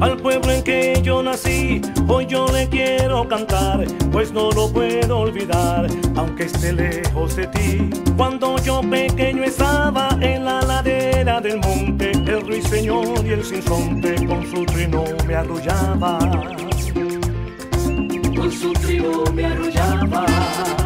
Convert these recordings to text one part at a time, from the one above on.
Al pueblo en que yo nací, hoy yo le quiero cantar, pues no lo puedo olvidar, aunque esté lejos de ti. Cuando yo pequeño estaba en la ladera del monte, el ruiseñor y el sinsonte con su trino me arrullaba. Con su trino me arrullaba.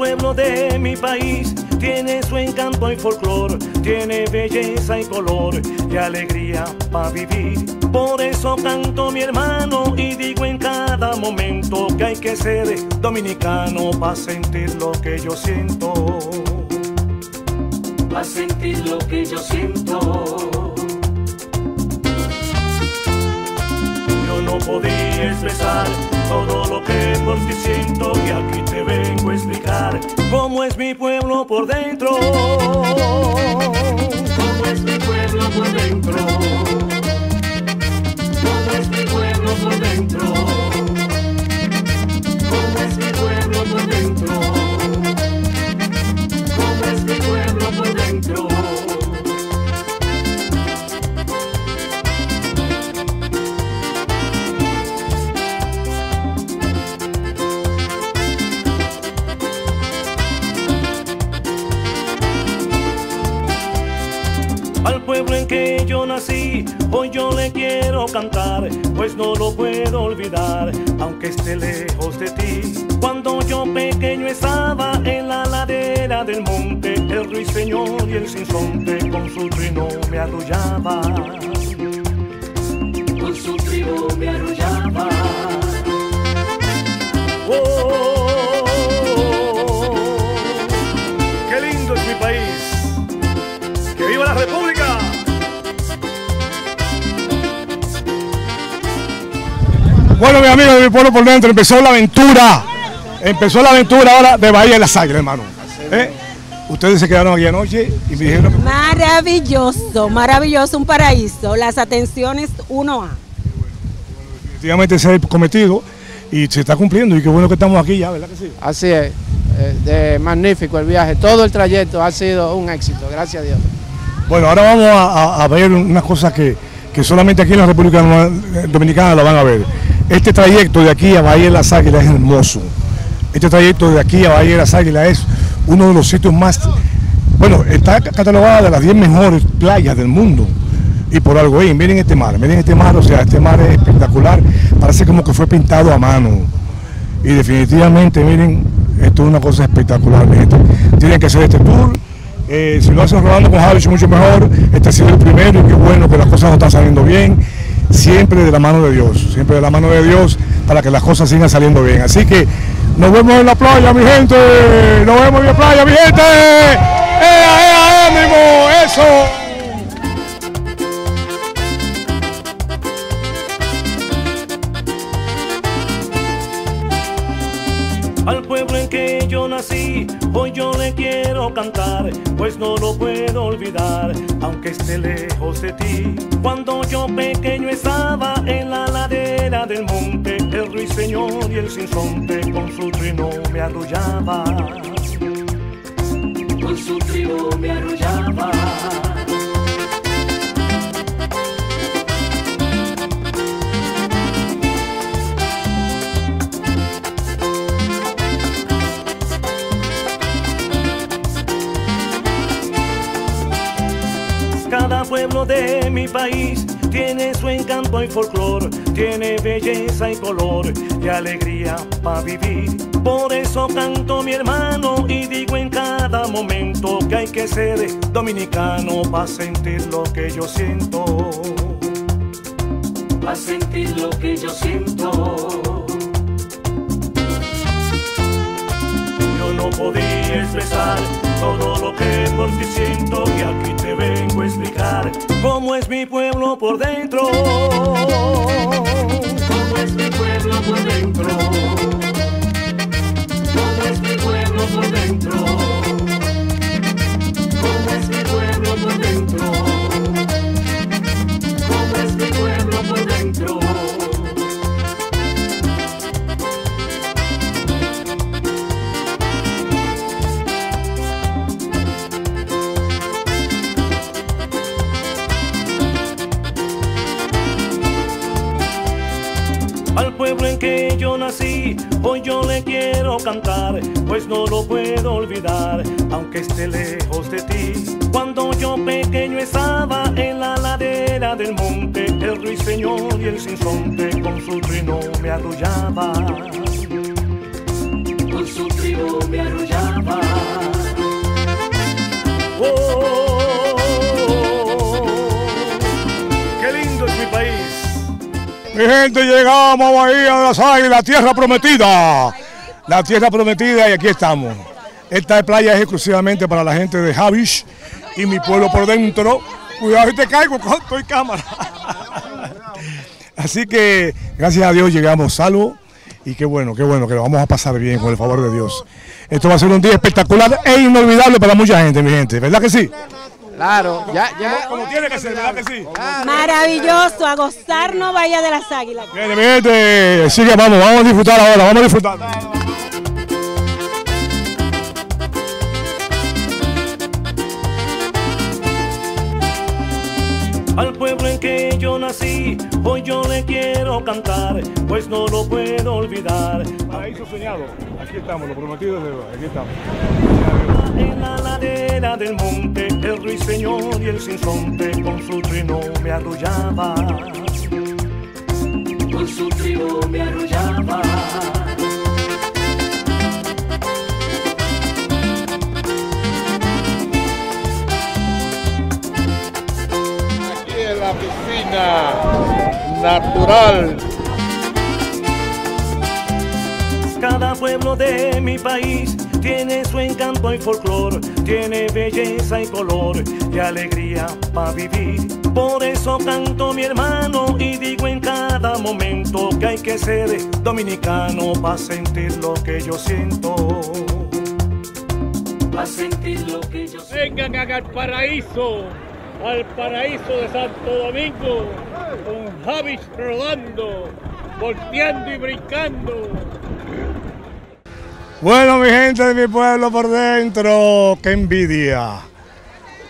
Pueblo de mi país tiene su encanto y folclor, tiene belleza y color y alegría para vivir. Por eso canto mi hermano y digo en cada momento que hay que ser dominicano para sentir lo que yo siento. Para sentir lo que yo siento. No podía expresar todo lo que por ti siento y aquí te vengo a explicar cómo es mi pueblo por dentro. Cómo es mi pueblo por dentro. Cómo es mi pueblo por dentro. Al pueblo en que yo nací, hoy yo le quiero cantar, pues no lo puedo olvidar, aunque esté lejos de ti. Cuando yo pequeño estaba en la ladera del monte, el ruiseñor y el sinsonte con su trino me arrullaba. Con su trino me arrullaba. Oh, ¡Qué Bueno, mi amigo de mi pueblo por dentro, empezó la aventura. Empezó la aventura ahora de Bahía de las Águilas, hermano. ¿Eh? Ustedes se quedaron aquí anoche y me dijeron que Maravilloso, maravilloso, un paraíso. Las atenciones 1A. efectivamente es el cometido y se está cumpliendo. Y qué bueno que estamos aquí ya, ¿verdad que sí? Así es, eh, de magnífico el viaje. Todo el trayecto ha sido un éxito, gracias a Dios. Bueno, ahora vamos a, a- a ver unas cosas que, que solamente aquí en la República Dominicana la van a ver. Este trayecto de aquí a Bahía de las Águilas es hermoso. Este trayecto de aquí a Bahía de las Águilas es uno de los sitios más, bueno, está catalogada de las 10 mejores playas del mundo. Y por algo ahí, miren este mar, miren este mar, o sea, este mar es espectacular, parece como que fue pintado a mano. Y definitivamente, miren, esto es una cosa espectacular, gente. Tienen que hacer este tour. Eh, si lo hacen rodando con Javi, mucho mejor. Este ha sido el primero y qué bueno que las cosas no están saliendo bien. Siempre de la mano de Dios, siempre de la mano de Dios para que las cosas sigan saliendo bien. Así que nos vemos en la playa, mi gente. Nos vemos en la playa, mi gente. ¡Ea, ea, ánimo! ¡Eso! Quiero cantar, pues no lo puedo olvidar, aunque esté lejos de ti. Cuando yo pequeño estaba en la ladera del monte, el ruiseñor y el sinsonte con su trino me arrullaba. Con su trino me arrullaba. De mi país tiene su encanto y folclor, tiene belleza y color y alegría para vivir. Por eso canto mi hermano y digo en cada momento que hay que ser dominicano para sentir lo que yo siento. Para sentir lo que yo siento. Yo no podía expresar todo lo que por ti siento y aquí te vengo a explicar cómo es mi pueblo por dentro. Cómo es mi pueblo por dentro. Cómo es mi pueblo por dentro. Cómo es mi pueblo por dentro. Cómo es mi pueblo por dentro. Quiero cantar, pues no lo puedo olvidar, aunque esté lejos de ti. Cuando yo pequeño estaba en la ladera del monte, el ruiseñor y el sinsonte con su trino me arrullaba. Con su trino me arrullaba. Oh, qué lindo es mi país. Mi gente, llegamos a Bahía de las Águilas, tierra prometida. La tierra prometida y aquí estamos. Esta playa es exclusivamente para la gente de Javish y mi pueblo por dentro. Cuidado, y te caigo con estoy cámara. Así que gracias a Dios llegamos salvo y qué bueno, qué bueno, que lo vamos a pasar bien con el favor de Dios. Esto va a ser un día espectacular e inolvidable para mucha gente, mi gente, ¿verdad que sí? Claro, ya, ya. Como tiene que ser, ¿verdad que sí? Maravilloso, a gozarnos Bahía de las Águilas. Bien, mi gente, sigue, vamos, vamos a disfrutar ahora, vamos a disfrutar. Al pueblo en que yo nací, hoy yo le quiero cantar, pues no lo puedo olvidar. Paraíso soñado, aquí estamos, lo prometido es deuda, aquí estamos. En la ladera del monte, el ruiseñor y el sinsonte con su trino me arrullaba. Con su trino me arrullaba. Natural Cada pueblo de mi país tiene su encanto y folclor, tiene belleza y color y alegría para vivir. Por eso canto mi hermano y digo en cada momento que hay que ser dominicano para sentir lo que yo siento. Para sentir lo que yo siento. vengan al paraíso, al paraíso de Santo Domingo, con Javis rodando, volteando y brincando. Bueno, mi gente de mi pueblo por dentro, qué envidia.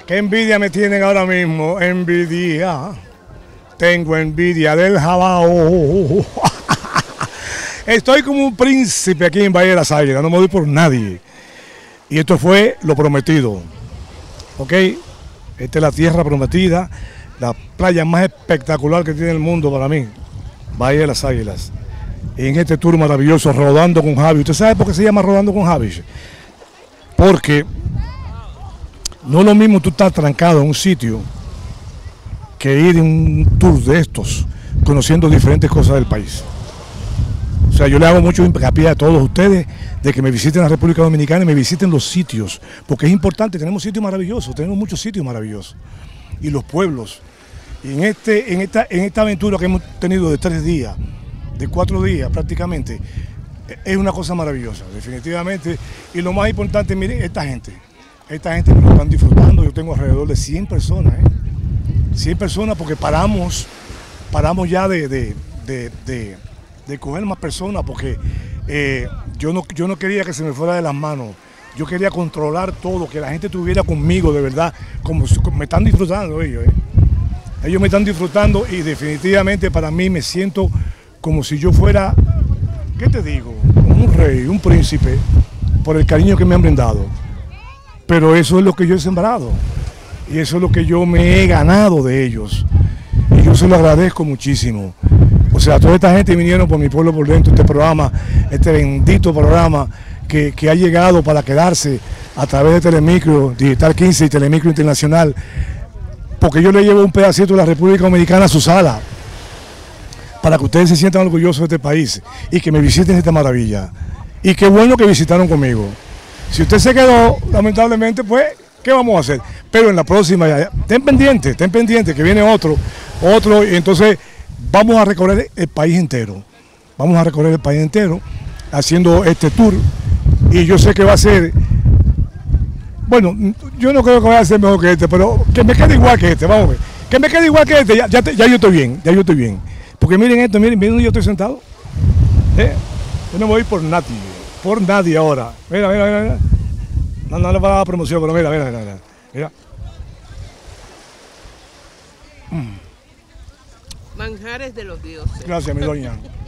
Qué envidia me tienen ahora mismo, envidia. Tengo envidia del jabao. Estoy como un príncipe aquí en Valle de las Águilas, no me doy por nadie. Y esto fue lo prometido. ¿Ok? Esta es la tierra prometida, la playa más espectacular que tiene el mundo para mí. Valle de las Águilas. En este tour maravilloso, rodando con Javi. ¿Usted sabe por qué se llama rodando con Javi? Porque no es lo mismo tú estar trancado en un sitio que ir en un tour de estos, conociendo diferentes cosas del país. O sea, yo le hago mucho hincapié a todos ustedes de que me visiten la República Dominicana y me visiten los sitios, porque es importante, tenemos sitios maravillosos, tenemos muchos sitios maravillosos. Y los pueblos. En, este, en, esta, en esta aventura que hemos tenido de tres días, de cuatro días prácticamente, es una cosa maravillosa, definitivamente. Y lo más importante, miren, esta gente, esta gente me lo están disfrutando. Yo tengo alrededor de 100 personas, ¿eh? 100 personas porque paramos, paramos ya de, de, de, de- coger más personas porque eh, yo, no, yo no quería que se me fuera de las manos. Yo quería controlar todo, que la gente estuviera conmigo de verdad, como me están disfrutando ellos. ¿eh? Ellos me están disfrutando y definitivamente para mí me siento como si yo fuera, ¿qué te digo? Un rey, un príncipe, por el cariño que me han brindado. Pero eso es lo que yo he sembrado y eso es lo que yo me he ganado de ellos. Y yo se lo agradezco muchísimo. O sea, toda esta gente vinieron por mi pueblo por dentro, este programa, este bendito programa que, que ha llegado para quedarse a través de Telemicro, Digital 15 y Telemicro Internacional, porque yo le llevo un pedacito de la República Dominicana a su sala, para que ustedes se sientan orgullosos de este país y que me visiten esta maravilla. Y qué bueno que visitaron conmigo. Si usted se quedó, lamentablemente, pues, ¿qué vamos a hacer? Pero en la próxima, ya- ten pendiente, ten pendiente, que viene otro, otro, y entonces vamos a recorrer el país entero. Vamos a recorrer el país entero haciendo este tour. Y yo sé que va a ser, bueno, yo no creo que vaya a ser mejor que este, pero que me quede igual que este, vamos a ver. Que me quede igual que este, ya, ya, yo estoy bien, ya yo estoy bien. Porque miren esto, miren, miren donde yo estoy sentado. ¿Eh? Yo no me voy por nadie, por nadie ahora. Mira, mira, mira. mira. No, no le va a dar promoción, pero mira, mira, mira. Mira. mira. Manjares de los dioses. Gracias, mi doña.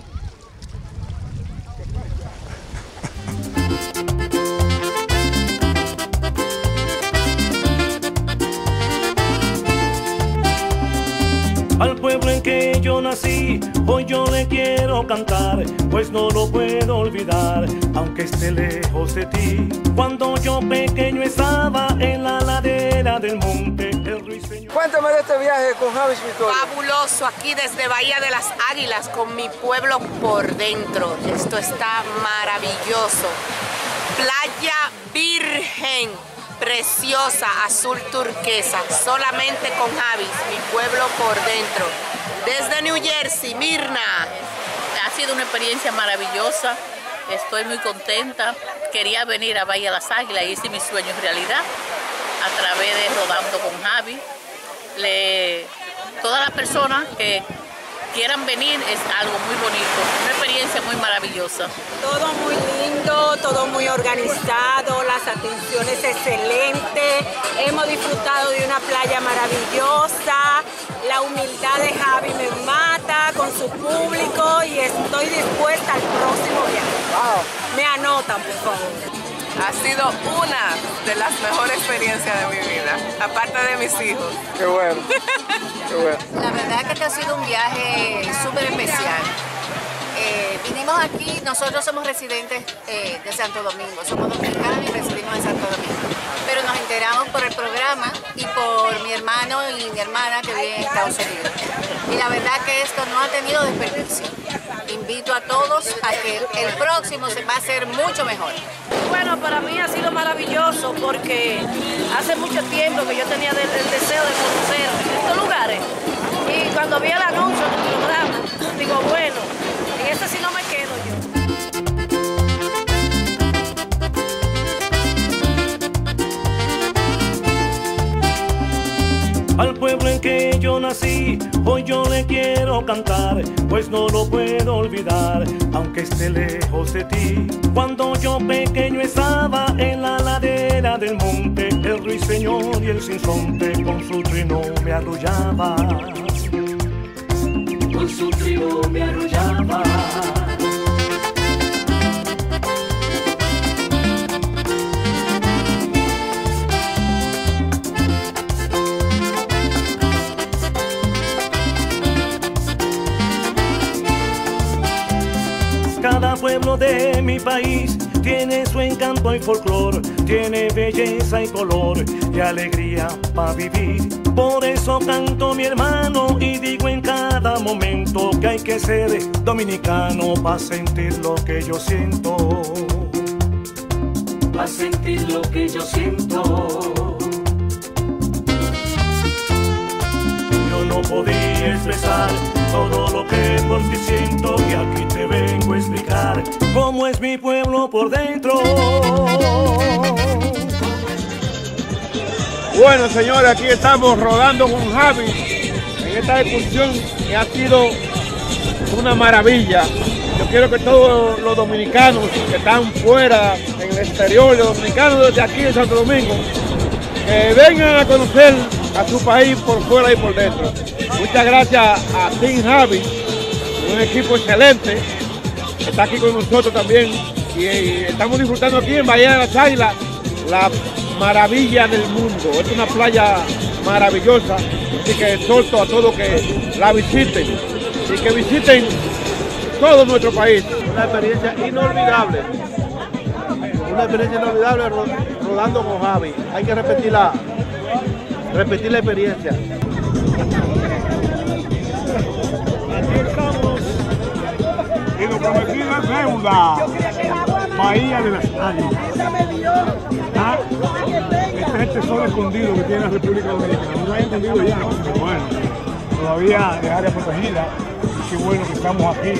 yo nací, hoy yo le quiero cantar, pues no lo puedo olvidar, aunque esté lejos de ti. Cuando yo pequeño estaba en la ladera del monte, el ruiseñor. Cuéntame de este viaje con Javi Victoria. Fabuloso, aquí desde Bahía de las Águilas, con mi pueblo por dentro. Esto está maravilloso. Playa Virgen, preciosa, azul turquesa, solamente con Javis, mi pueblo por dentro. Desde New Jersey, Mirna. Ha sido una experiencia maravillosa. Estoy muy contenta. Quería venir a Bahía las Águilas y hice mi sueño en realidad a través de Rodando con Javi. Le, todas las personas que quieran venir es algo muy bonito, una experiencia muy maravillosa. Todo muy lindo, todo muy organizado, las atenciones excelentes. Hemos disfrutado de una playa maravillosa. La humildad de Javi me mata con su público y estoy dispuesta al próximo viaje. Me anotan, por favor. Ha sido una de las mejores experiencias de mi vida, aparte de mis hijos. Qué bueno. Qué bueno. La verdad que este ha sido un viaje súper especial. Eh, vinimos aquí, nosotros somos residentes eh, de Santo Domingo, somos dominicanos y residimos en Santo Domingo. Pero nos enteramos por el programa y por mi hermano y mi hermana que viven en Estados Unidos. Y la verdad que esto no ha tenido desperdicio. Invito a todos a que el próximo se va a hacer mucho mejor. Bueno, para mí ha sido maravilloso porque hace mucho tiempo que yo tenía el, el deseo de conocer estos lugares. Y cuando vi el anuncio del programa, digo, bueno, en este sí no me quedo yo. Al pueblo en que yo nací, hoy yo le quiero cantar, pues no lo puedo olvidar, aunque esté lejos de ti. Cuando yo pequeño estaba en la ladera del monte, el ruiseñor y el sinsonte con su trino me arrullaba. Con su trino me arrullaba. Pueblo de mi país tiene su encanto y folclor, tiene belleza y color y alegría para vivir. Por eso canto mi hermano y digo en cada momento que hay que ser dominicano para sentir lo que yo siento. Para sentir lo que yo siento. Yo no podía expresar todo lo que por ti siento y aquí te vengo a explicar cómo es mi pueblo por dentro. Bueno, señores, aquí estamos rodando con Javi en esta excursión que ha sido una maravilla. Yo quiero que todos los dominicanos que están fuera, en el exterior, los dominicanos desde aquí de Santo Domingo, que vengan a conocer a su país por fuera y por dentro. Muchas gracias a Team Javi, un equipo excelente, está aquí con nosotros también y, y estamos disfrutando aquí en Bahía de las Águilas la maravilla del mundo. Es una playa maravillosa, así que exhorto a todos que la visiten y que visiten todo nuestro país. Una experiencia inolvidable. Una experiencia inolvidable ro- rodando con Javi. Hay que repetirla, repetir la experiencia. Es deuda. Bahía de las Águilas. Este es el tesoro escondido que tiene la República Dominicana. No lo hay escondido ya, pero bueno, todavía de área protegida. Qué bueno que estamos aquí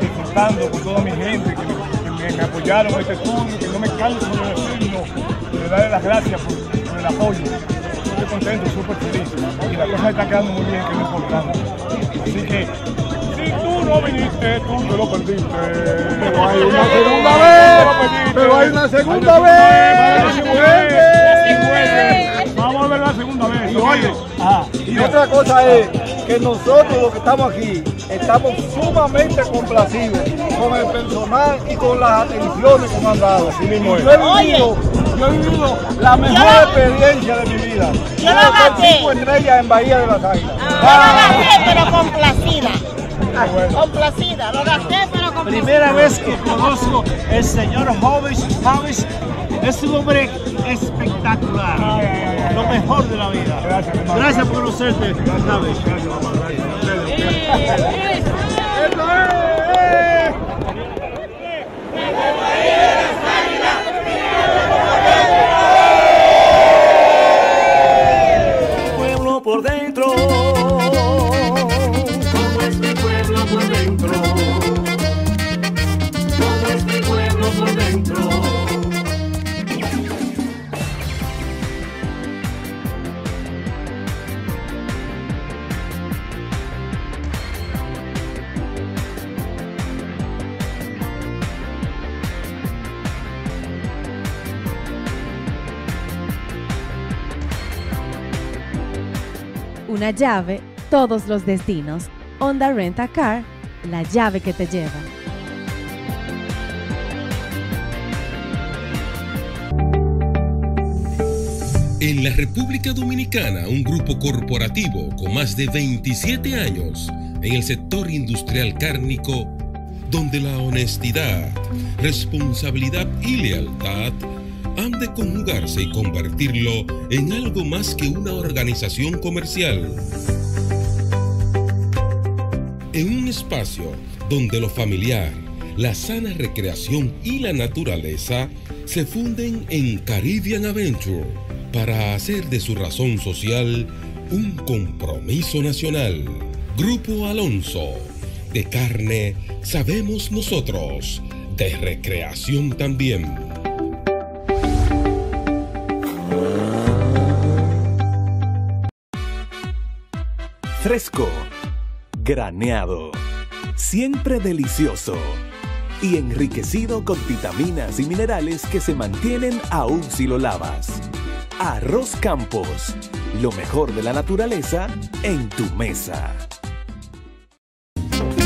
disfrutando con toda mi gente que me, apoyaron en este estudio, que no me canso de decirlo, de darle las gracias por, el apoyo. Estoy contento, súper feliz. Y la cosa está quedando muy bien, que es importante. Así que, no viniste, tú te lo perdiste. Pero hay una segunda vez. Pero hay una segunda vez. Vamos a ver la segunda vez. Y. Y otra cosa es que nosotros los que estamos aquí estamos sumamente complacidos con el personal y con las atenciones que nos han dado. Yo he vivido, yo he vivido la mejor Yo- experiencia de mi vida. Yo lo ser gasté. cinco estrellas en Bahía de las Águilas. Yo la agarré, pero complacida. Complacida, lo gasté, pero complacida. Primera vez que conozco el señor Hovish. Hovish es un hombre espectacular. Lo mejor de la vida. Gracias, por conocerte, Hovish. pueblo por dentro. Llave, todos los destinos. Honda Rent a Car, la llave que te lleva. En la República Dominicana, un grupo corporativo con más de 27 años en el sector industrial cárnico, donde la honestidad, responsabilidad y lealtad han de conjugarse y convertirlo en algo más que una organización comercial. En un espacio donde lo familiar, la sana recreación y la naturaleza se funden en Caribbean Adventure para hacer de su razón social un compromiso nacional. Grupo Alonso, de carne sabemos nosotros, de recreación también. Fresco, graneado, siempre delicioso y enriquecido con vitaminas y minerales que se mantienen aún si lo lavas. Arroz Campos, lo mejor de la naturaleza en tu mesa.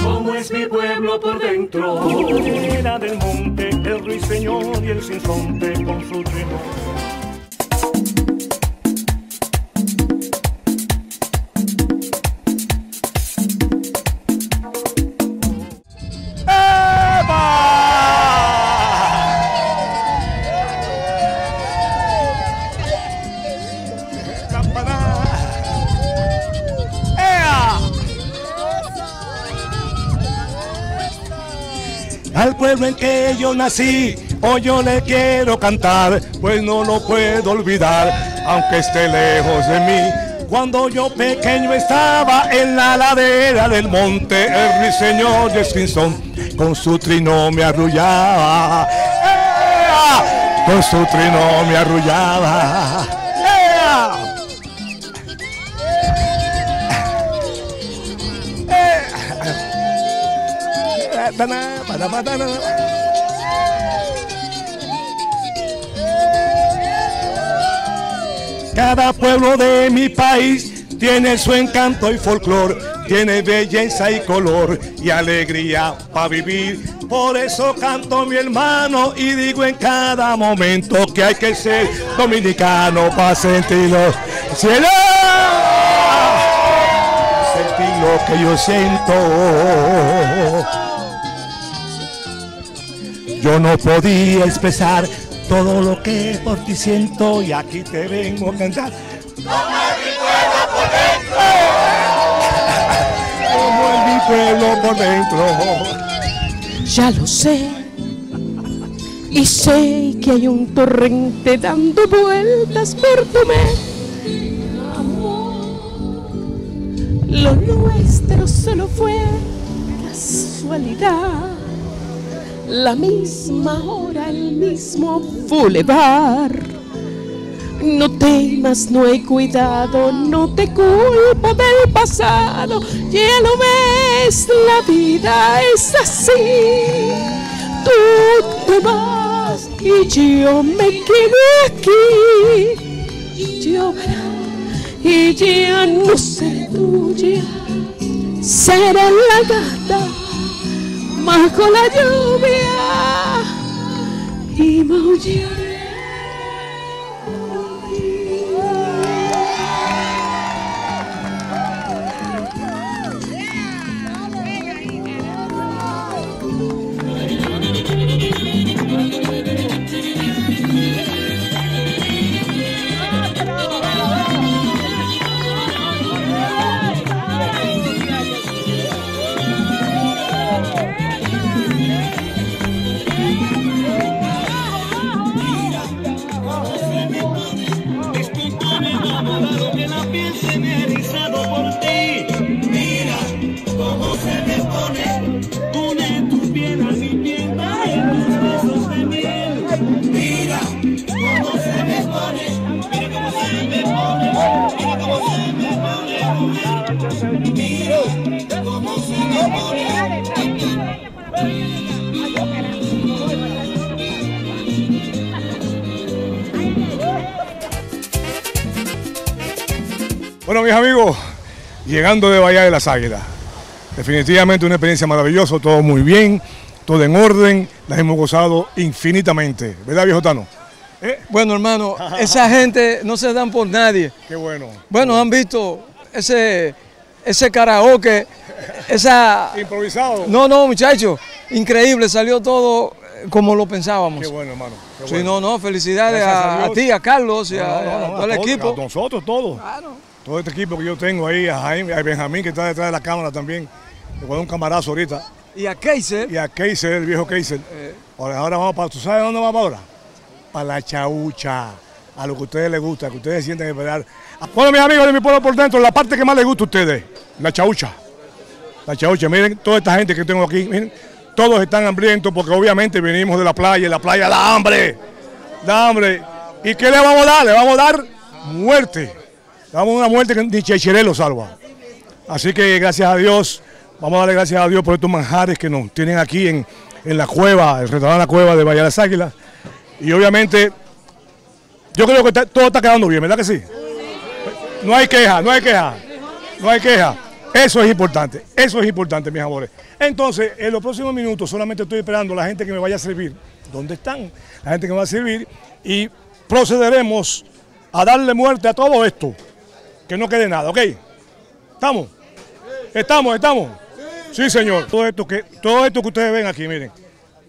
Como es mi pueblo por dentro. Era del monte, el ruiseñor y el sinsonte con su trino. En que yo nací, hoy yo le quiero cantar, pues no lo puedo olvidar, aunque esté lejos de mí. Cuando yo pequeño estaba en la ladera del monte, el ruiseñor de Skinson con su trino me arrullaba. Con su trino me arrullaba. Cada pueblo de mi país tiene su encanto y folclor, tiene belleza y color y alegría para vivir. Por eso canto mi hermano y digo en cada momento que hay que ser dominicano para sentirlo. ¡Cielo! Sentir lo que yo siento. Yo no podía expresar todo lo que por ti siento y aquí te vengo a cantar. Como en mi pueblo por dentro. Ya lo sé. Y sé que hay un torrente dando vueltas por tu mente. Lo nuestro solo fue casualidad. La misma hora, el mismo boulevard. No temas, no hay cuidado, no te culpo del pasado. Ya lo ves, la vida es así. Tú te vas y yo me quedo aquí. Lloverá y ya no seré tuya, será la gata bajo la lluvia y maullaré. Mis amigos, llegando de Bahía de las Águilas. Definitivamente una experiencia maravillosa, todo muy bien, todo en orden, las hemos gozado infinitamente. ¿Verdad, viejo Tano? Bueno, hermano, esa gente no se dan por nadie. Qué bueno. Bueno, han visto ese, ese karaoke, esa... Improvisado. No, no, muchachos, increíble, salió todo eh, como lo pensábamos. Qué bueno, hermano. qué Sí, no, no, felicidades a, ti, a Carlos y a, No, no, no, a todo el todos, equipo. a nosotros todos. Todo este equipo que yo tengo ahí, a Jaime, a Benjamín que está detrás de la cámara también. Le voy a dar un camarazo ahorita. Y a Keiser. Y a Keiser, el viejo Keiser. Ahora, ahora vamos para, ¿tú sabes dónde vamos ahora? Para la chaucha. A lo que a ustedes les gusta, que ustedes sienten esperar. Bueno, mis amigos de mi pueblo por dentro, la parte que más les gusta a ustedes, la chaucha. La chaucha, miren, toda esta gente que tengo aquí, miren, todos están hambrientos porque obviamente venimos de la playa y la playa da hambre, da hambre. ¿Y qué le vamos a dar? Le vamos a dar muerte. Dar una muerte que ni lo salva. Así que gracias a Dios, vamos a darle gracias a Dios por estos manjares que nos tienen aquí en, en la cueva, el restaurante La Cueva de Bahía de las Águilas. Y obviamente, yo creo que todo está quedando bien, ¿verdad que sí? No hay queja, no hay queja, no hay queja. Eso es importante, eso es importante, mis amores. Entonces, en los próximos minutos solamente estoy esperando a la gente que me vaya a servir. ¿Dónde están? La gente que me va a servir y procederemos a darle muerte a todo esto. Que no quede nada, ¿ok? ¿Estamos? ¿Estamos? ¿Estamos? Sí, señor. Todo esto que, todo esto que ustedes ven aquí, miren.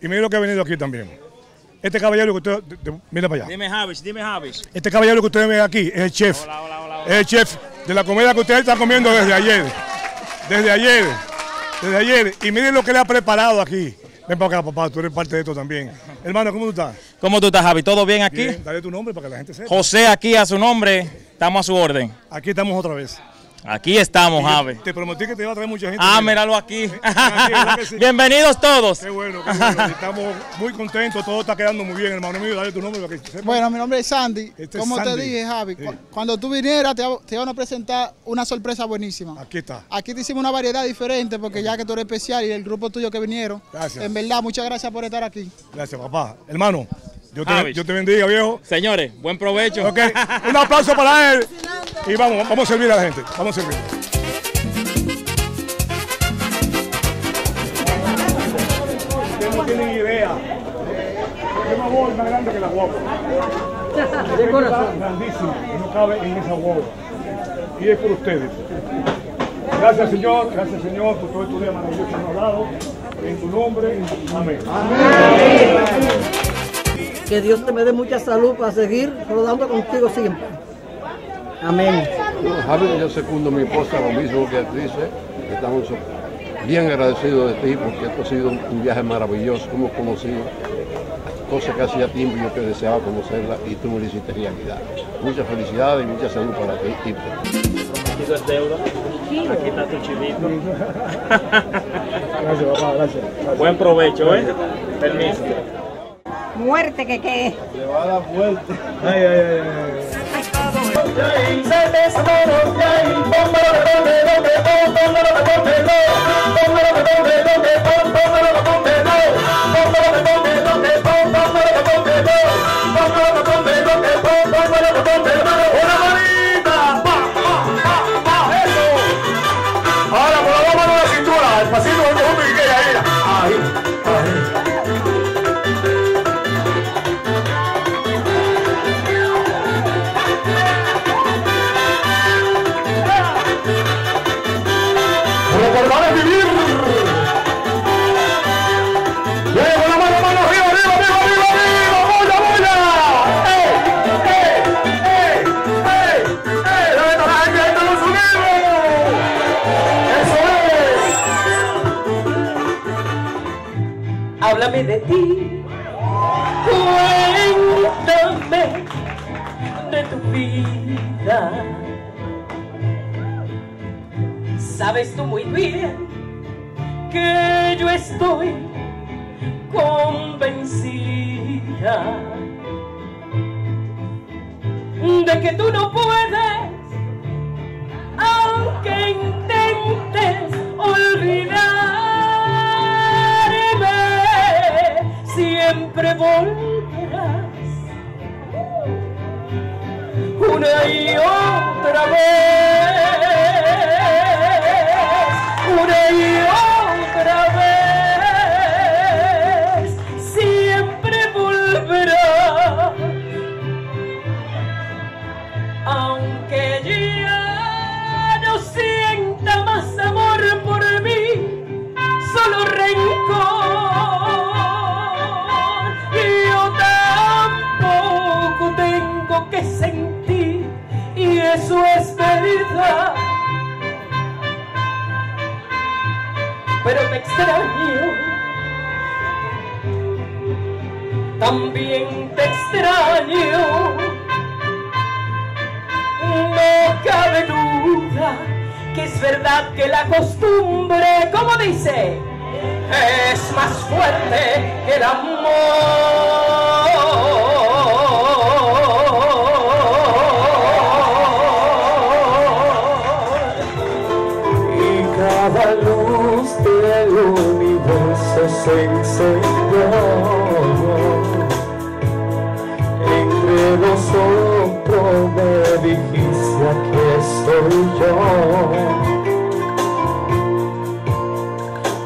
Y miren lo que ha venido aquí también. Este caballero que ustedes... de- de- Mira para allá. Dime Javis, dime Javis. Este caballero que ustedes ven aquí es el chef. Es el chef de la comida que ustedes están comiendo desde ayer. Desde ayer. Desde ayer. Y miren lo que le ha preparado aquí. Ven para acá, papá, tú eres parte de esto también. Hermano, ¿cómo tú estás? ¿Cómo tú estás, Javi? ¿Todo bien aquí? Bien, dale tu nombre para que la gente sepa. José aquí a su nombre, estamos a su orden. Aquí estamos otra vez. Aquí estamos, Javi. Te prometí que te iba a traer mucha gente. Ah, míralo aquí. ¿verdad que sí? Bienvenidos todos. Qué bueno, qué bueno. Estamos muy contentos, todo está quedando muy bien, hermano mío. Dale tu nombre para que sepa. Bueno, mi nombre es Sandy. Este es Como te dije, Javi, cu- cuando tú vinieras te, te iban a presentar una sorpresa buenísima. Aquí está. Aquí te hicimos una variedad diferente porque ya que tú eres especial y el grupo tuyo que vinieron. Gracias. En verdad, muchas gracias por estar aquí. Gracias, papá. Hermano, Dios te, Javi. Dios te bendiga, viejo. Señores, buen provecho. Ok, un aplauso para él. Y vamos, vamos a servir a la gente. Vamos a servir. Ustedes no tienen idea. Es una bola más grande que la guagua. De corazón. Está Grandísima, que no cabe en esa guagua. Y es por ustedes. Gracias, Señor. Gracias, Señor, por todo estos días maravillosos que nos dado. En tu nombre. Amén. Que Dios te me dé mucha salud para seguir rodando contigo siempre. Amén. No, Javi, yo secundo mi esposa lo mismo que dice. Estamos bien agradecidos de ti porque esto ha sido un viaje maravilloso. Hemos conocido cosas que hacía tiempo yo que deseaba conocerla y tú me lo hiciste realidad. Muchas felicidades y mucha salud para ti. Y Prometido es deuda. Aquí está tu chivito. Gracias, papá, gracias. Buen provecho, ¿eh? Permiso. Muerte que qué. Le va a dar fuerte. Ay, ay, ay, ay. Ahora estoy convencida de que tú no puedes, aunque intentes olvidarme, siempre volverás una y otra vez. Extraño. También te extraño. No cabe duda que es verdad que la costumbre, como dice, es más fuerte que el amor. Cada luz del universo se encendió entre nosotros me dijiste aquí estoy yo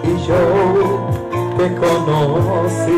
y yo te conocí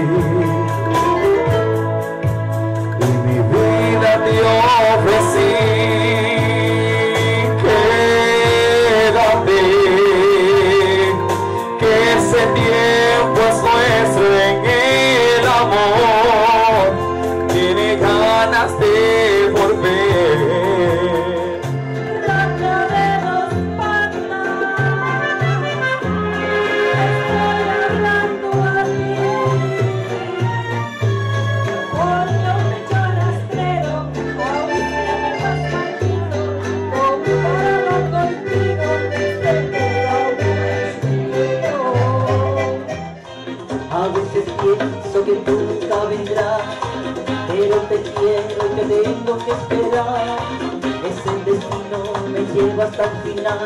hasta el final,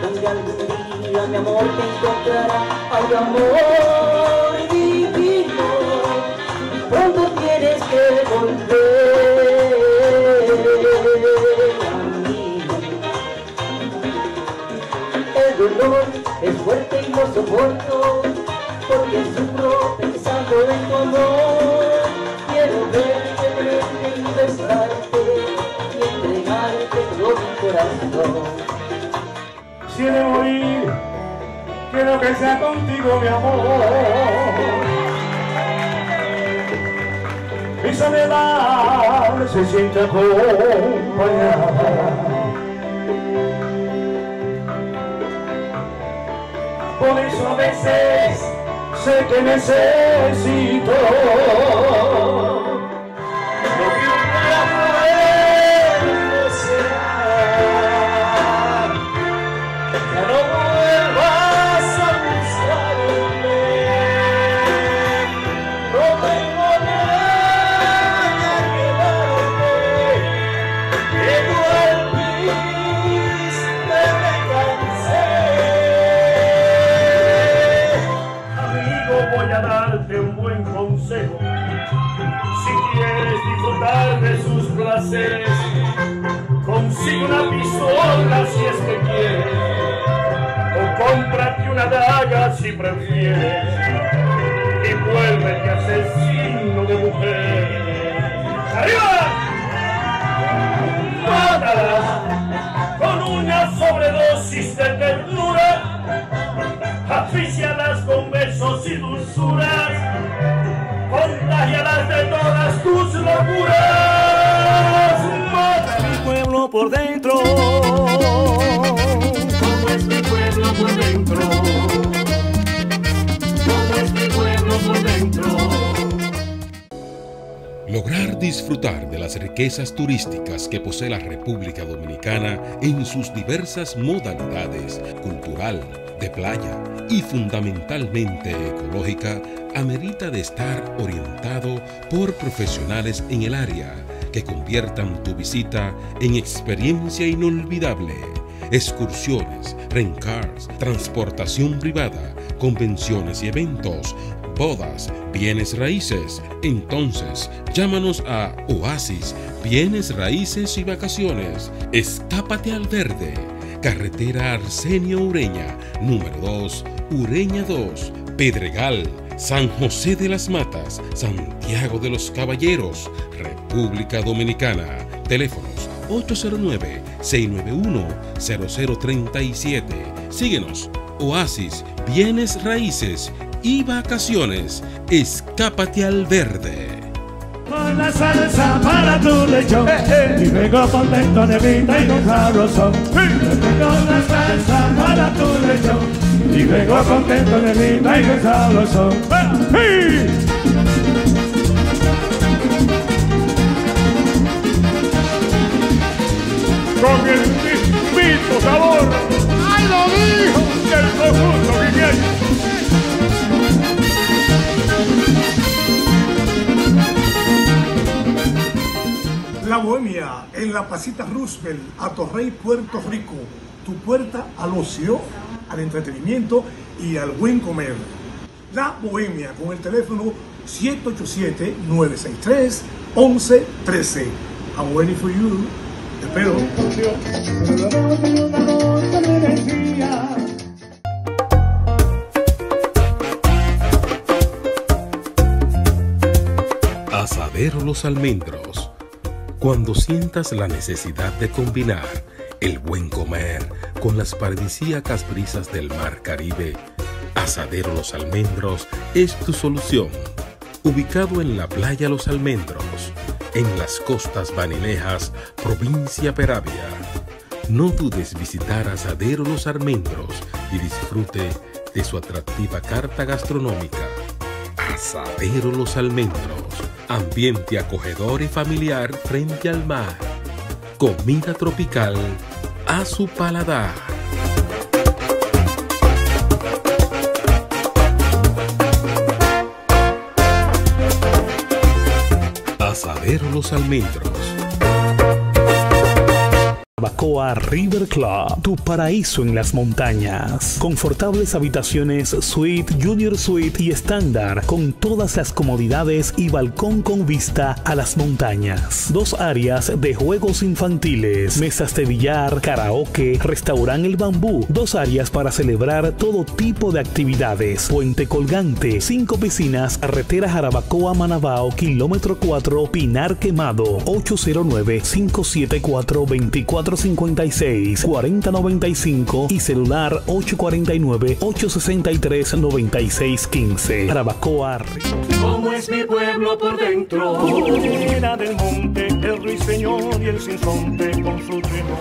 donde algún día mi amor te encontrará. Ahora amor divino, pronto tienes que volver a mí. El dolor es fuerte y no soporto porque sufro pensando en tu amor. Si he de morir, quiero que sea contigo, mi amor. Mi soledad se siente acompañada. Por eso a veces sé que necesito. Riquezas turísticas que posee la República Dominicana en sus diversas modalidades, cultural, de playa y fundamentalmente ecológica, amerita de estar orientado por profesionales en el área que conviertan tu visita en experiencia inolvidable. Excursiones, rencars, transportación privada, convenciones y eventos, bodas, bienes raíces. Entonces, llámanos a Oasis, Bienes Raíces y Vacaciones. Escápate al verde. Carretera Arsenio Ureña, número 2, Ureña 2, Pedregal, San José de las Matas, Santiago de los Caballeros, República Dominicana. Teléfonos 809-691-0037. Síguenos. Oasis, Bienes Raíces y Vacaciones. Escápate al verde. con la salsa para tu lechón. Y vengo contento, negrita y con sabrosón. Tengo la salsa para tu lechón. Y vengo contento, negrita y con sabrosón. ¡Hey! Con el mismo sabor. ¡Ay, lo dijo! Del conjunto La Bohemia en la Pasita Roosevelt, a Torrey, Puerto Rico. Tu puerta al ocio, al entretenimiento y al buen comer. La Bohemia con el teléfono 787-963-1113. I'm waiting for you. Te espero. Asadero Los Almendros. Cuando sientas la necesidad de combinar el buen comer con las paradisíacas brisas del mar Caribe, Asadero Los Almendros es tu solución. Ubicado en la playa Los Almendros, en las costas banilejas, provincia Peravia. No dudes visitar Asadero Los Almendros y disfrute de su atractiva carta gastronómica. Asadero Los Almendros. Ambiente acogedor y familiar frente al mar. Comida tropical a su paladar. Asadero Los Almendros. River Club, tu paraíso en las montañas. Confortables habitaciones suite, junior suite y estándar, con todas las comodidades y balcón con vista a las montañas. Dos áreas de juegos infantiles, mesas de billar, karaoke, restaurante El Bambú, dos áreas para celebrar todo tipo de actividades. Puente colgante, cinco piscinas, carretera Jarabacoa Manabao, kilómetro 4, Pinar Quemado, 809-574-24 56 4095 y celular 849-863-9615. Arabacoa. Como es mi pueblo por dentro, era del monte, el ruiseñor y el sinsonte con su ritmo.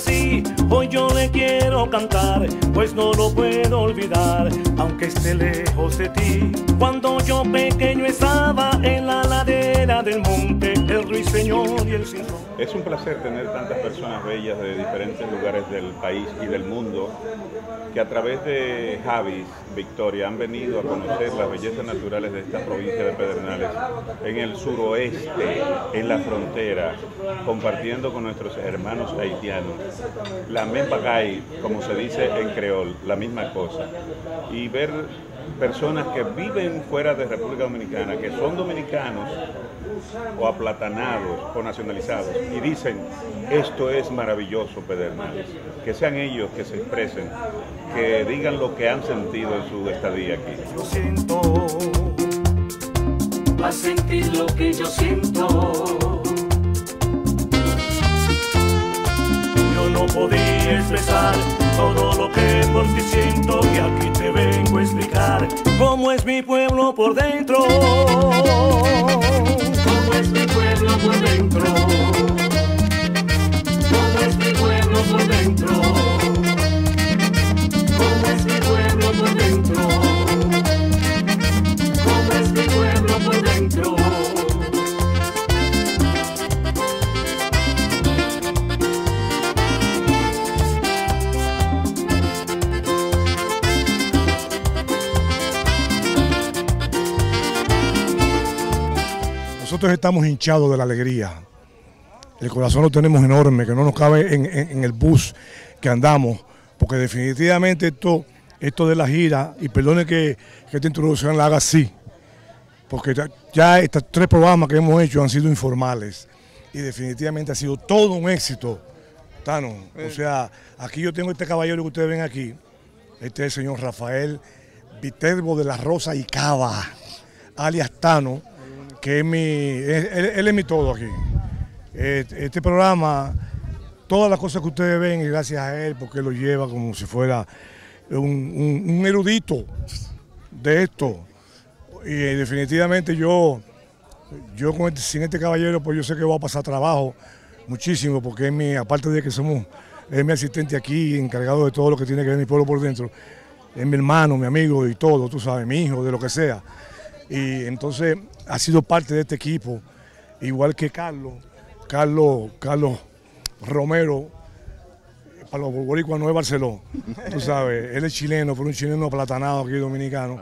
Nací, hoy yo le quiero cantar, pues no lo puedo olvidar, aunque esté lejos de ti. Cuando yo pequeño estaba en la ladera del monte, ruiseñor y. Es un placer tener tantas personas bellas de diferentes lugares del país y del mundo que a través de Javis Victoria han venido a conocer las bellezas naturales de esta provincia de Pedernales en el suroeste, en la frontera, compartiendo con nuestros hermanos haitianos. La membagay, como se dice en creol, la misma cosa. Y ver personas que viven fuera de República Dominicana, que son dominicanos o aplatanados o nacionalizados y dicen, esto es maravilloso Pedernales. Que sean ellos que se expresen, que digan lo que han sentido en su estadía aquí. Yo siento, a sentir lo que yo siento. Yo no podía expresar todo lo que por ti siento y aquí te vengo a explicar cómo es mi pueblo por dentro. Es mi pueblo por dentro. Nosotros estamos hinchados de la alegría. El corazón lo tenemos enorme, que no nos cabe en, en- en el bus que andamos, porque definitivamente esto, esto de la gira, y perdone que, que esta introducción la haga así, porque ya- ya estos tres programas que hemos hecho han sido informales y definitivamente ha sido todo un éxito, Tano. O sea, aquí yo tengo este caballero que ustedes ven aquí, este es el señor Rafael Viterbo de la Rosa y Cava. alias Tano, que es mi, es- él, es mi todo aquí. Eh, Este programa, todas las cosas que ustedes ven, y gracias a él, porque lo lleva como si fuera un, un- erudito de esto. Y eh, definitivamente yo, yo este- sin este caballero, pues yo sé que voy a pasar trabajo muchísimo, porque es mi, aparte de que somos, es mi asistente aquí, encargado de todo lo que tiene que ver mi pueblo por dentro, es mi hermano, mi amigo y todo, tú sabes, mi hijo, de lo que sea. Y entonces ha sido parte de este equipo, igual que Carlos, Carlos, Carlos Romero, para los boricuas no es Barcelona, tú sabes, él es chileno, pero un chileno aplatanado aquí dominicano,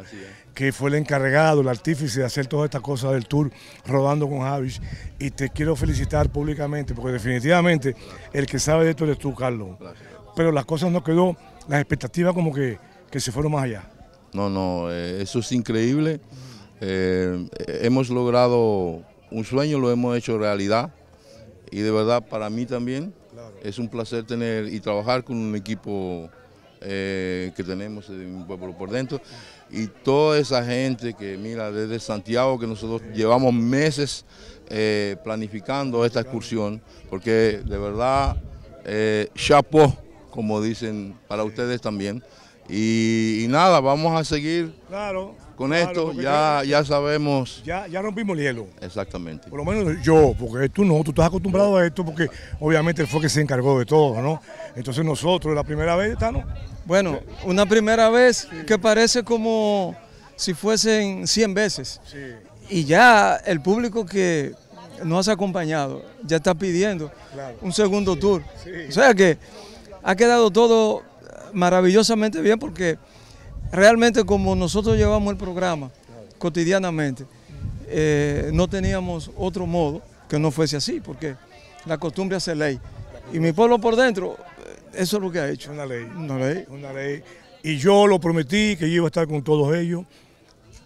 que fue el encargado, el artífice de hacer todas estas cosas del tour rodando con Javis. Y te quiero felicitar públicamente, porque definitivamente el que sabe de esto eres tú, Carlos. Pero las cosas no quedó, las expectativas como que, que se fueron más allá. No, no, eh, eso es increíble. Eh, hemos logrado un sueño, lo hemos hecho realidad y de verdad para mí también es un placer tener y trabajar con un equipo eh, que tenemos de mi pueblo por dentro y toda esa gente que mira desde Santiago que nosotros llevamos meses eh, planificando esta excursión porque de verdad eh, como dicen para ustedes también y, nada vamos a seguir. Con claro, esto ya ya sabemos Ya, ya rompimos el hielo. exactamente Por lo menos yo, porque tú no, tú estás acostumbrado a esto porque obviamente él fue que se encargó de todo, ¿no? Entonces nosotros, la primera vez, ¿está, no? Bueno, una primera vez que parece como si fuesen 100 veces. Y ya el público que nos ha acompañado ya está pidiendo un segundo tour. O sea que ha quedado todo maravillosamente bien porque realmente como nosotros llevamos el programa cotidianamente, eh, no teníamos otro modo que no fuese así, porque la costumbre hace ley. Y mi pueblo por dentro, eh, eso es lo que ha hecho. Una ley. Una ley. Una ley. Y yo lo prometí que yo iba a estar con todos ellos,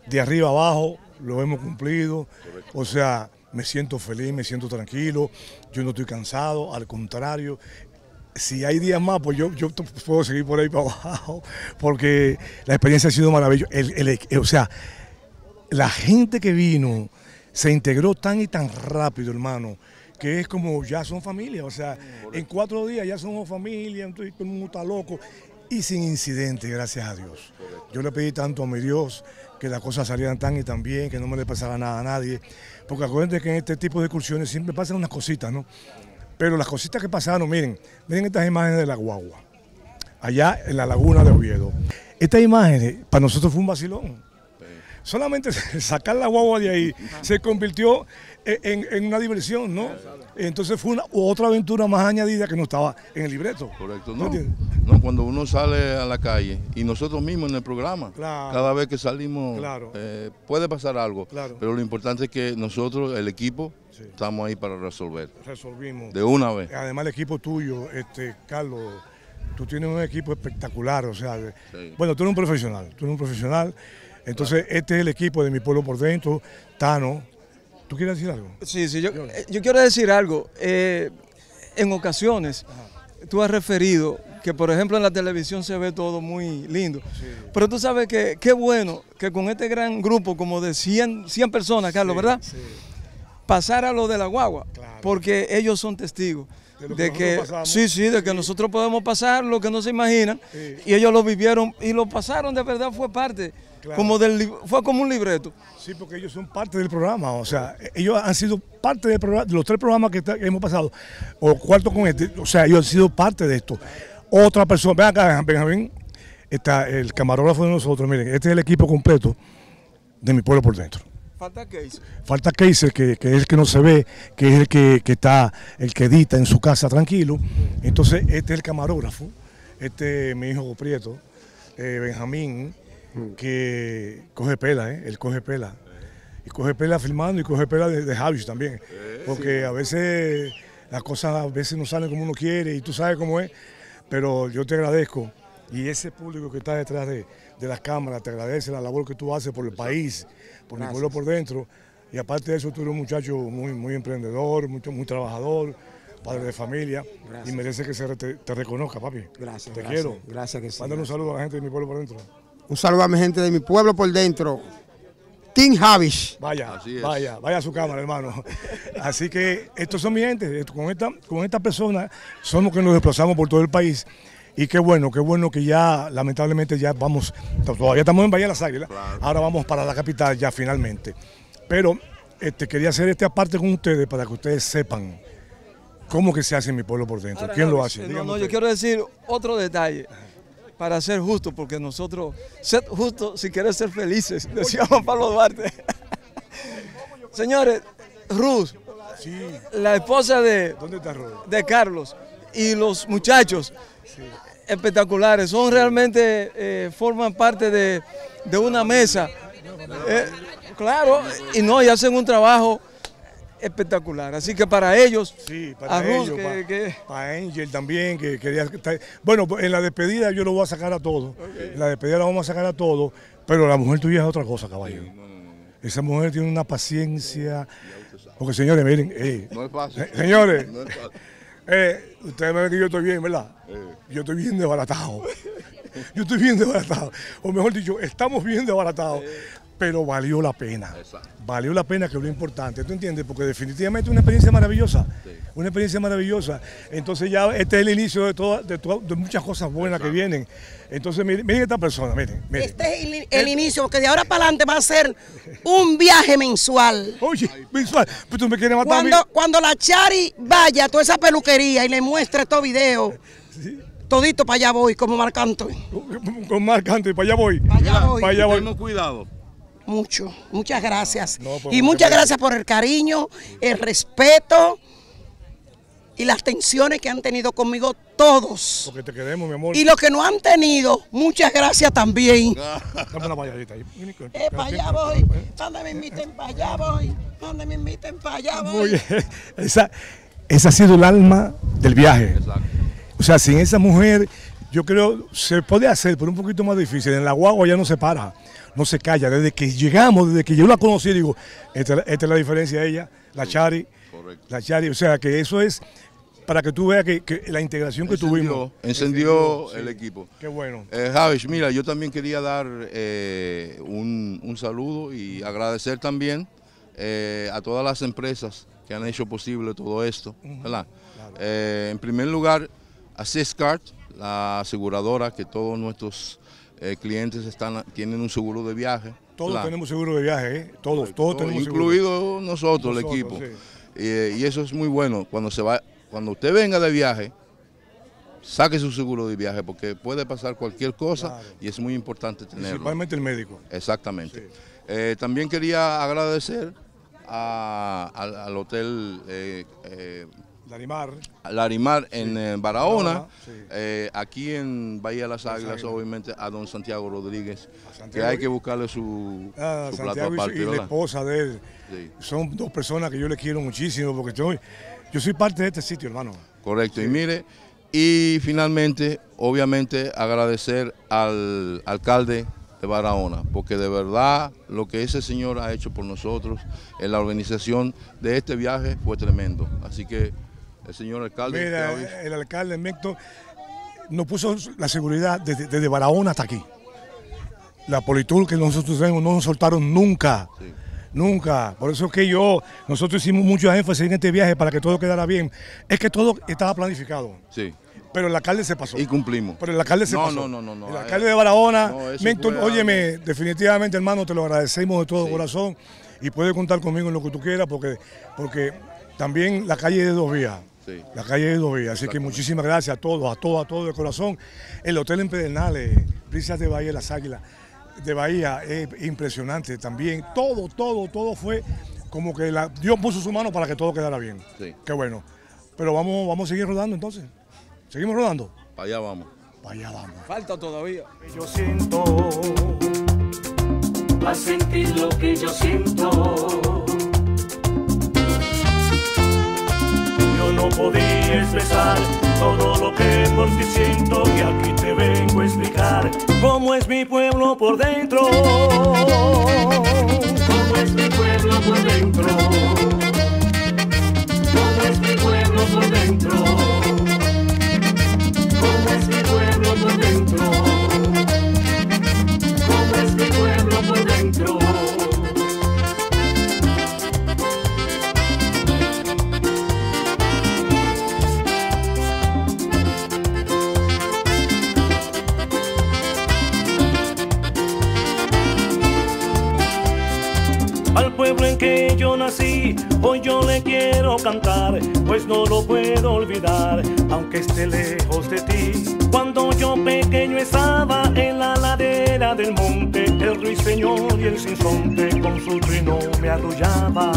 de arriba abajo, lo hemos cumplido. O sea, me siento feliz, me siento tranquilo, yo no estoy cansado, al contrario. Si hay días más, pues yo, yo puedo seguir por ahí para abajo, porque la experiencia ha sido maravillosa. El- el- o sea, la gente que vino se integró tan y tan rápido, hermano, que es como ya son familia. O sea, en cuatro días ya somos familia, entonces todo el mundo está loco. Y sin incidentes, gracias a Dios. Yo le pedí tanto a mi Dios que las cosas salieran tan y tan bien, que no me le pasara nada a nadie. Porque acuérdense que en este tipo de excursiones siempre pasan unas cositas, ¿no? Pero las cositas que pasaron, miren, miren estas imágenes de la guagua, allá en la laguna de Oviedo. Estas imágenes para nosotros fue un vacilón. Solamente sacar la guagua de ahí se convirtió en, en una diversión, ¿no? Entonces fue una, otra aventura más añadida que no estaba en el libreto. Correcto, ¿No no, cuando uno sale a la calle y nosotros mismos en el programa, Claro. cada vez que salimos Claro. eh, puede pasar algo, Claro. pero lo importante es que nosotros, el equipo, estamos ahí para resolver. Resolvimos. De una vez. Además el equipo tuyo, este, Carlos, tú tienes un equipo espectacular, o sea, bueno, tú eres un profesional, tú eres un profesional. Entonces, este es el equipo de mi pueblo por dentro, Tano. ¿Tú quieres decir algo? Sí, sí, yo, eh, yo quiero decir algo. Eh, en ocasiones, tú has referido que, por ejemplo, en la televisión se ve todo muy lindo. Pero tú sabes que qué bueno que con este gran grupo, como de 100, 100 personas, Carlos, ¿verdad? Pasara lo de la guagua. Porque ellos son testigos. De lo que De nosotros que, pasamos. sí, sí, de que nosotros podemos pasar lo que no se imaginan y ellos lo vivieron y lo pasaron de verdad fue parte, Claro. como del, fue como un libreto. Sí, porque ellos son parte del programa, o sea, ellos han sido parte del programa, de los tres programas que, está- que hemos pasado, o cuarto con este, o sea, ellos han sido parte de esto. Otra persona, ven acá, Benjamín, está el camarógrafo de nosotros, miren, este es el equipo completo de mi pueblo por dentro. Falta Case. Falta Keiser, que, que es el que no se ve, que es el que, que está, el que edita en su casa tranquilo. Entonces, este es el camarógrafo, este es mi hijo Prieto, eh, Benjamín, que coge pela, ¿eh? él coge pela. Y coge pela filmando y coge pela de, de Javis también. Porque a veces las cosas a veces no salen como uno quiere y tú sabes cómo es. Pero yo te agradezco. Y ese público que está detrás de, de las cámaras te agradece la labor que tú haces por el país, por mi pueblo por dentro. Y aparte de eso, tú eres un muchacho muy, muy emprendedor, muy, muy trabajador, padre de familia. Gracias. Y merece que se re- te, te reconozca, papi. Gracias, Te gracias, quiero. gracias que sí, Mándale un saludo a la gente de mi pueblo por dentro. Un saludo a mi gente de mi pueblo por dentro. Team Javis. Vaya, vaya, vaya a su cámara, hermano. Así que estos son mi gente. Con esta, con esta persona somos que nos desplazamos por todo el país. Y qué bueno, qué bueno que ya, lamentablemente, ya vamos, todavía estamos en Bahía de las Águilas, ahora vamos para la capital ya finalmente. Pero este, quería hacer este aparte con ustedes para que ustedes sepan cómo que se hace en mi pueblo por dentro. Ahora, ¿Quién lo hace? eh, No, no, yo quiero decir otro detalle para ser justo, porque nosotros, ser justo si quieres ser felices, decía Juan Pablo Duarte. Señores, Ruth, la esposa de, de Carlos y los muchachos espectaculares, son realmente, eh, forman parte de, de una mesa. Eh, claro, y no, y hacen un trabajo espectacular. Así que para ellos, para a Ruth, ellos, que- para, que- para Angel también, que quería estar- Bueno, pues, en la despedida yo lo voy a sacar a todos. En la despedida la vamos a sacar a todos, pero la mujer tuya es otra cosa, caballo. Esa mujer tiene una paciencia. Porque señores, miren, eh, No es fácil. eh, señores, No es fácil. eh, ustedes me ven que yo estoy bien, ¿verdad? Yo estoy bien desbaratado. Yo estoy bien desbaratado. O mejor dicho, estamos bien desbaratados. Pero valió la pena. Valió la pena que es lo importante. ¿Tú entiendes? Porque definitivamente es una experiencia maravillosa. Una experiencia maravillosa. Entonces ya este es el inicio de, toda- de, toda- de muchas cosas buenas que vienen. Entonces miren, miren esta persona, miren. miren. Este es el, el inicio, porque de ahora para adelante va a ser un viaje mensual. Oye, mensual. Pues tú me quieres matar a mí. Cuando, cuando la Chari vaya a toda esa peluquería y le muestre estos videos, todito para allá voy, como Marc Anthony. Con Marc Anthony, para allá voy. Para allá voy. Para allá voy. Tenemos cuidado. Mucho, muchas gracias. pues, y muchas gracias por el cariño, el respeto y las tensiones que han tenido conmigo todos. Porque te queremos, mi amor. Y los que no han tenido, muchas gracias también. Dame una valladita ahí. Eh, para allá voy, donde me inviten, para allá voy, donde me inviten, para allá voy. Oye, esa, esa ha sido el alma del viaje. O sea, sin esa mujer, yo creo, se puede hacer, pero un poquito más difícil. En la guagua ya no se para, no se calla. Desde que llegamos, desde que yo la conocí, digo, esta, esta es la diferencia de ella, la Chari. La Chari, o sea, que eso es para que tú veas que, que la integración que tuvimos. Encendió sí. el equipo. Qué bueno. Eh, Javis, mira, yo también quería dar eh, un, un saludo y agradecer también eh, a todas las empresas que han hecho posible todo esto. ¿verdad? Eh, en primer lugar, a Syscart, la aseguradora que todos nuestros eh, clientes están, tienen un seguro de viaje. Todos tenemos seguro de viaje, ¿eh? Todos, todos tenemos seguro. incluido nosotros, el Nosotros, equipo. sí. Eh, y eso es muy bueno. Cuando se va, cuando usted venga de viaje, saque su seguro de viaje porque puede pasar cualquier cosa y es muy importante tenerlo. Principalmente el médico. Exactamente. Eh, también quería agradecer a- al, al hotel eh, Larimar. Larimar en eh, Barahona, Barahona, sí. eh, aquí en Bahía de las Águilas, obviamente a don Santiago Rodríguez, que hay que buscarle su, Ah, su plato y, aparte. y la esposa de él. Sí. Son dos personas que yo le quiero muchísimo porque estoy, yo soy parte de este sitio, hermano. Correcto, y mire, y finalmente, obviamente, agradecer al alcalde de Barahona, porque de verdad lo que ese señor ha hecho por nosotros en la organización de este viaje fue tremendo. Así que el señor alcalde, Mira, el alcalde Mecto nos puso la seguridad desde, desde Barahona hasta aquí. La Politur que nosotros tenemos no nos soltaron nunca. Nunca. Por eso es que yo, nosotros hicimos mucho énfasis en este viaje para que todo quedara bien. Es que todo estaba planificado. sí, Pero el alcalde se pasó. y cumplimos. Pero el alcalde se no, pasó. No, no, no, no. El eh, alcalde de Barahona, no, Mentor, óyeme, definitivamente hermano, te lo agradecemos de todo Sí. corazón y puedes contar conmigo en lo que tú quieras porque, porque también la calle es de dos vías. Sí. La calle de así que muchísimas gracias a todos, a todos, a todos de corazón. El hotel en Pedernales, Princas de Bahía las Águilas, de Bahía, es impresionante también. Todo, todo, todo fue como que la- Dios puso su mano para que todo quedara bien. Sí. Qué bueno. Pero vamos, vamos a seguir rodando entonces. ¿Seguimos rodando? Para allá vamos. Para allá vamos. Falta todavía. Yo siento, a sentir lo que yo siento. No podía expresar todo lo que por ti siento, que aquí te vengo a explicar cómo es mi pueblo por dentro. Cómo es mi pueblo por dentro. Cómo es mi pueblo por dentro. Cómo es mi pueblo por dentro. Cómo es mi pueblo por dentro. En que yo nací, hoy yo le quiero cantar, pues no lo puedo olvidar, aunque esté lejos de ti. Cuando yo pequeño estaba en la ladera del monte, el ruiseñor y el sinsonte con su trino me arrullaba.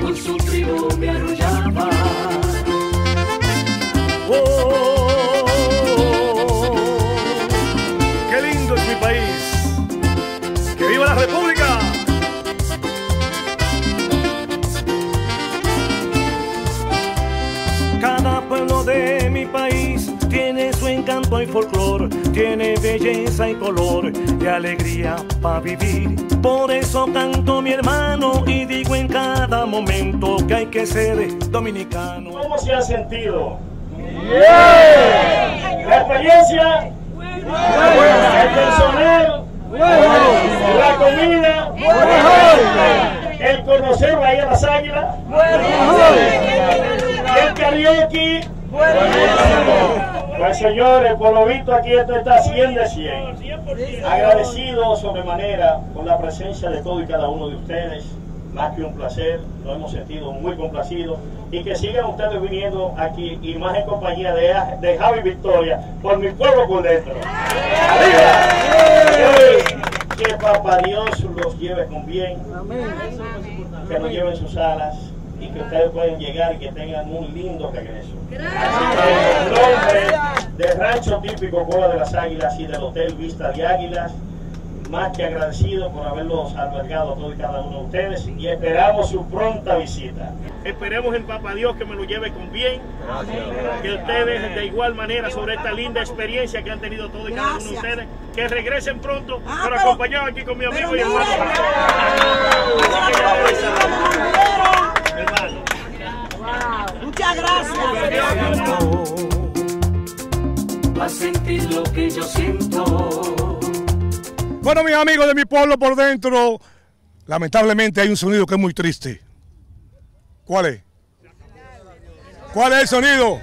Con su trino me arrullaba. Oh, qué lindo es mi país. ¡Que viva la República! Folclor, tiene belleza y color y alegría para vivir. Por eso canto mi hermano y digo en cada momento que hay que ser dominicano. ¿Cómo se ha sentido? La experiencia, el personal, la comida, el conocer ahí a las águilas, el karaoke. Pues señores, por lo visto aquí esto está 100 de 100. Agradecido sobremanera por la presencia de todo y cada uno de ustedes. Más que un placer, lo hemos sentido muy complacidos y que sigan ustedes viniendo aquí y más en compañía de, de Javi Victoria por mi pueblo por dentro. Que papá Dios los lleve con bien, que nos lleven sus alas que ustedes pueden llegar y que tengan un lindo regreso. Así que del rancho típico Cueva de las Águilas y del Hotel Vista de Águilas, más que agradecido por haberlos albergado a todos y cada uno de ustedes y esperamos su pronta visita. Esperemos en Papá Dios que me lo lleve con bien, que ustedes de igual manera sobre esta linda experiencia que han tenido todos y cada uno de ustedes, que regresen pronto, pero acompañados aquí con mi amigo y hermano. Así que ya deben saber. Hermano. Muchas gracias. Va a sentir lo que yo siento. Bueno, mis amigos de mi pueblo por dentro, lamentablemente hay un sonido que es muy triste. ¿Cuál es? ¿Cuál es el sonido?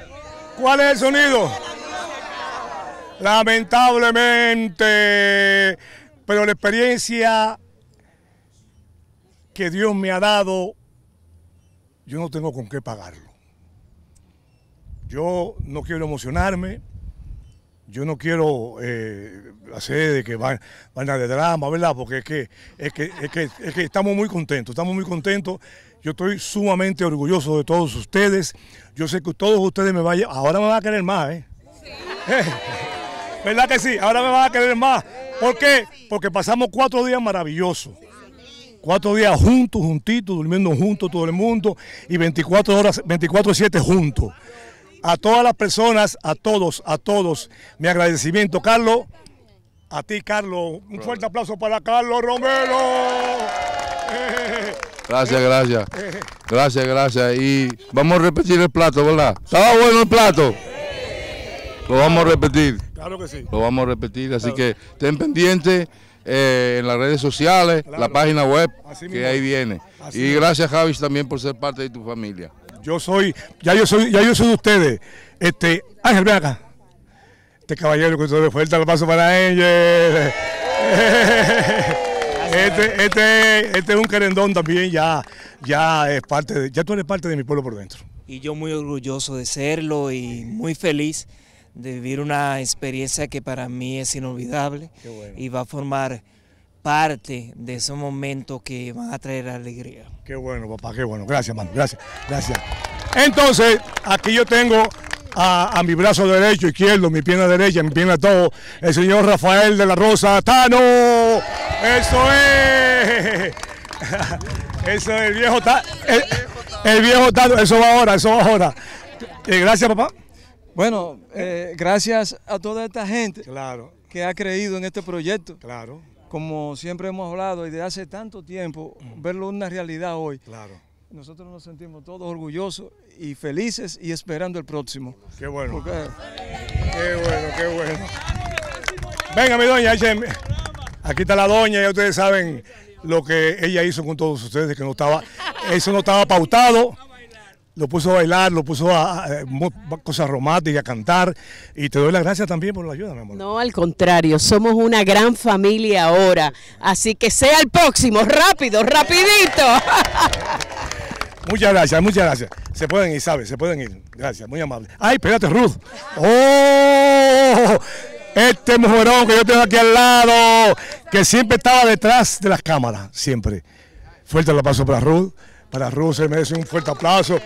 ¿Cuál es el sonido? Lamentablemente, pero la experiencia que Dios me ha dado, yo no tengo con qué pagarlo. Yo no quiero emocionarme, yo no quiero eh, hacer de que van, vaina de drama, ¿verdad? Porque es que, es, que, es, que, es que estamos muy contentos, estamos muy contentos. Yo estoy sumamente orgulloso de todos ustedes. Yo sé que todos ustedes me vayan, ahora me van a querer más, ¿eh? ¿Verdad que sí? Ahora me van a querer más. ¿Por qué? Porque pasamos cuatro días maravillosos. Cuatro días juntos, juntitos, durmiendo juntos todo el mundo y 24 horas, 24-7 juntos a todas las personas, a todos, a todos, mi agradecimiento. Carlos, a ti, Carlos, un fuerte aplauso para Carlos Romero. Gracias, gracias. Gracias, gracias. Y vamos a repetir el plato, ¿verdad? ¿Estaba bueno el plato? Lo vamos a repetir. Claro que sí. Lo vamos a repetir, así que estén pendientes eh, en las redes sociales, la página web, que ahí viene. y gracias, Javi, también por ser parte de tu familia. Yo soy, ya yo soy, ya yo soy de ustedes. Este, Ángel, ven acá. Este caballero que le fuerte el paso para Ángel. Este, este, este es un querendón también, ya, ya es parte de, ya tú eres parte de mi pueblo por dentro. Y yo muy orgulloso de serlo y muy feliz de vivir una experiencia que para mí es inolvidable y va a formar parte de esos momentos que van a traer alegría. Qué bueno, papá, qué bueno. Gracias, mano. Gracias, gracias. Entonces, aquí yo tengo a, a, mi brazo derecho, izquierdo, mi pierna derecha, mi pierna todo, el señor Rafael de la Rosa Tano. Eso es. Eso es el viejo Tano. El, el, viejo Tano, eso va ahora, eso va ahora. Eh, gracias, papá. Bueno, eh, gracias a toda esta gente claro. que ha creído en este proyecto. Claro como siempre hemos hablado y de hace tanto tiempo, verlo una realidad hoy. Claro. Nosotros nos sentimos todos orgullosos y felices y esperando el próximo. Qué bueno. Porque... Qué bueno, qué bueno. Venga, mi doña, aquí está la doña, ya ustedes saben lo que ella hizo con todos ustedes, que no estaba, eso no estaba pautado. Lo puso a bailar, lo puso a, a- a- mo- cosas románticas, a cantar. Y te doy las gracias también por la ayuda, mi amor. No, al contrario, somos una gran familia ahora. Así que sea el próximo, rápido, rapidito. Muchas gracias, muchas gracias. Se pueden ir, ¿sabes? Se pueden ir. Gracias, muy amable. Ay, espérate, Ruth. ¡Oh! Este mujerón que yo tengo aquí al lado, que siempre estaba detrás de las cámaras, siempre. Fuerte el aplauso para Ruth. Para se merece un fuerte aplauso.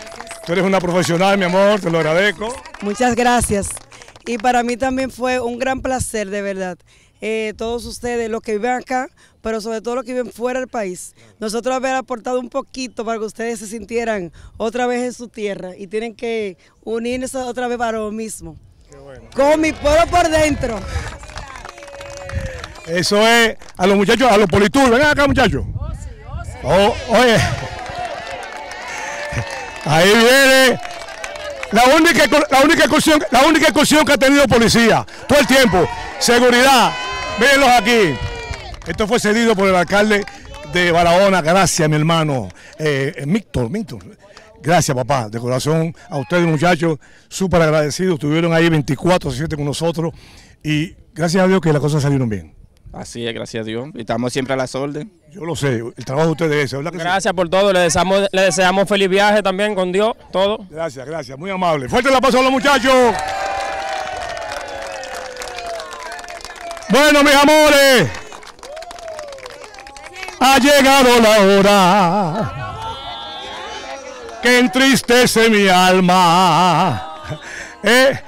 Tú eres una profesional, mi amor, te lo agradezco. Muchas gracias. Y para mí también fue un gran placer, de verdad. Eh, todos ustedes, los que viven acá, pero sobre todo los que viven fuera del país, nosotros haber aportado un poquito para que ustedes se sintieran otra vez en su tierra y tienen que unirse otra vez para lo mismo. Con mi pueblo por dentro. Eso es a los muchachos, a los politur. Vengan acá, muchachos. Oh, oye. Ahí viene la única, la única excursión, la única excursión que ha tenido policía todo el tiempo. Seguridad. Mírenlos aquí. Esto fue cedido por el alcalde de Barahona. Gracias, mi hermano. Eh, Víctor. Gracias, papá, de corazón. A ustedes, muchachos, súper agradecidos. Estuvieron ahí 24-7 con nosotros. Y gracias a Dios que las cosas salieron bien. Así es, gracias a Dios. Y estamos siempre a las órdenes. Yo lo sé, el trabajo de ustedes es ese, ¿verdad que sí? Gracias por todo. Le deseamos, le deseamos feliz viaje también con Dios, todo. Gracias, gracias, muy amable. Fuerte el aplauso a los muchachos. Bueno, mis amores, ha llegado la hora que entristece mi alma. Eh,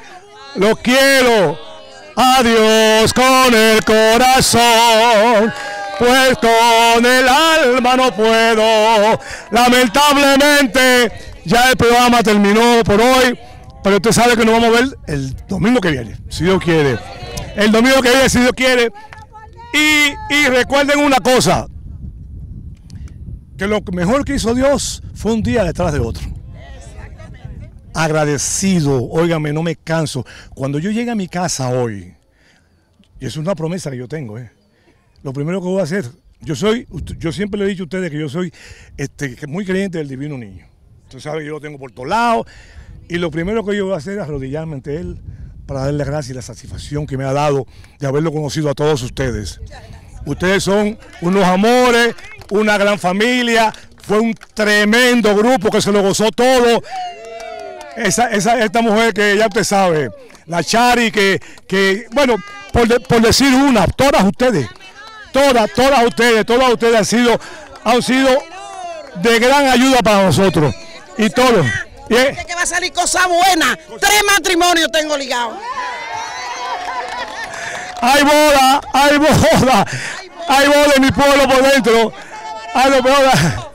lo quiero a Dios con el corazón, pues con el alma no puedo. Lamentablemente ya el programa terminó por hoy, pero usted sabe que nos vamos a ver el domingo que viene, si Dios quiere. El domingo que viene, si Dios quiere. Y, y recuerden una cosa, que lo mejor que hizo Dios fue un día detrás de otro. Agradecido, óigame, no me canso. Cuando yo llegue a mi casa hoy, y es una promesa que yo tengo, ¿eh? lo primero que voy a hacer, yo soy, yo siempre le he dicho a ustedes que yo soy este, muy creyente del divino niño. Usted sabe que yo lo tengo por todos lados, y lo primero que yo voy a hacer es arrodillarme ante él para darle gracias y la satisfacción que me ha dado de haberlo conocido a todos ustedes. Ustedes son unos amores, una gran familia, fue un tremendo grupo que se lo gozó todo. Esa, esa, esta mujer que ya usted sabe, la Chari, que, que bueno, por, de- por decir una, todas ustedes, todas, todas ustedes, todas ustedes han sido, han sido de gran ayuda para nosotros. Y todos. Que va a salir cosa buena. Tres matrimonios tengo ligados. hay boda, hay boda, hay boda en mi pueblo por dentro. Hay boda.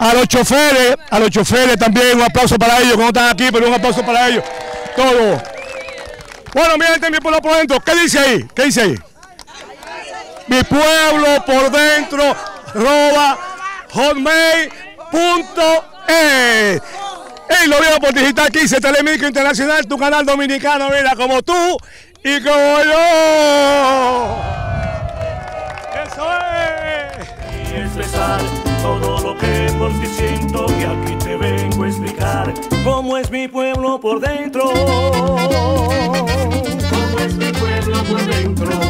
A los choferes, a los choferes también un aplauso para ellos, que no están aquí, pero un aplauso para ellos. Todo. Bueno, mi gente, mi pueblo por dentro. ¿Qué dice ahí? ¿Qué dice ahí? Mi pueblo por dentro, roba, hotmail.es. Y lo veo por Digital 15, Telemicro Internacional, tu canal dominicano, mira, como tú y como yo. Eso es. y expresar todo lo que siento y aquí te vengo a explicar cómo es mi pueblo por dentro. Cómo es mi pueblo por dentro.